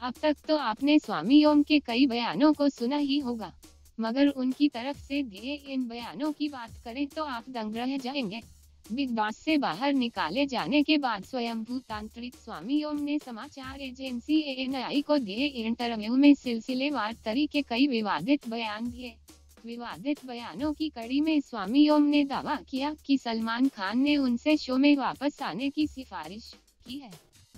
अब तक तो आपने स्वामी ओम के कई बयानों को सुना ही होगा। मगर उनकी तरफ़ से दिए इन बयानों की बात करें तो आप दंग रह जाएँगे। बिग बॉस से बाहर निकाले जाने के बाद स्वयं तांत्रिक स्वामी ओम ने समाचार एजेंसी एएनआई को दिए इंटरव्यू में सिलसिलेवार तरीके कई विवादित बयान दिए। विवादित बयानों की कड़ी में स्वामी ओम ने दावा किया कि सलमान खान ने उनसे शो में वापस आने की सिफारिश की है।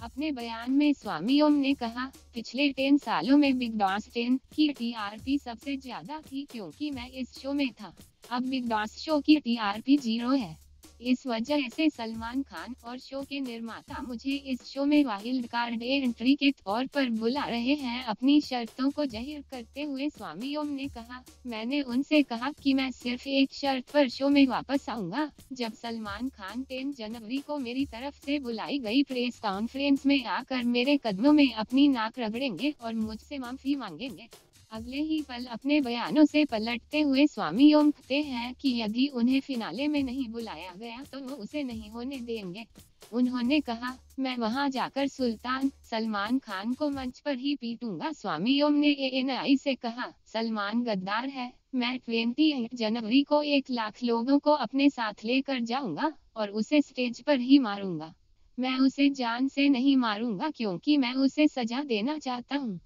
अपने बयान में स्वामी ओम ने कहा, पिछले टेन सालों में बिग बॉस टेन की टीआरपी सबसे ज़्यादा थी क्योंकि मैं इस शो में था। अब बिग बॉस शो की टीआरपी ज़ीरो है। इस वजह से सलमान खान और शो के निर्माता मुझे इस शो में वाइल्ड कार्ड एंट्री के तौर पर बुला रहे हैं। अपनी शर्तों को ज़ाहिर करते हुए स्वामी ओम ने कहा, मैंने उनसे कहा कि मैं सिर्फ़ एक शर्त पर शो में वापस आऊँगा। जब सलमान खान टेन जनवरी को मेरी तरफ़ से बुलाई गई प्रेस कॉन्फ्रेंस में आकर मेरे कदमों में अपनी नाक रगड़ेंगे और मुझसे माफ़ी मांगेंगे अगले ही पल अपने बयानों से पलटते हुए स्वामी ओम कहते हैं कि यदि उन्हें फिनाले में नहीं बुलाया गया तो वो उसे नहीं होने देंगे। उन्होंने कहा, मैं वहाँ जाकर सुल्तान सलमान खान को मंच पर ही पीटूँगा। स्वामी ओम ने एएनआई से कहा, सलमान गद्दार है। मैं ट्वेंटी जनवरी को एक लाख लोगों को अपने साथ लेकर जाऊँगा और उसे स्टेज पर ही मारूँगा। मैं उसे जान से नहीं मारूँगा क्योंकि मैं उसे सजा देना चाहता हूँ।